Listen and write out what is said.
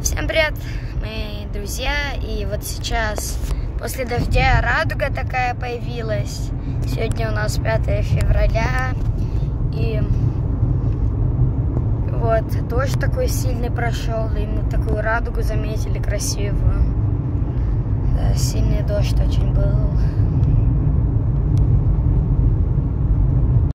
Всем привет, мои друзья. И вот сейчас после дождя радуга такая появилась. Сегодня у нас 5 февраля. И вот дождь такой сильный прошел. И мы такую радугу заметили красивую. Да, сильный дождь очень был.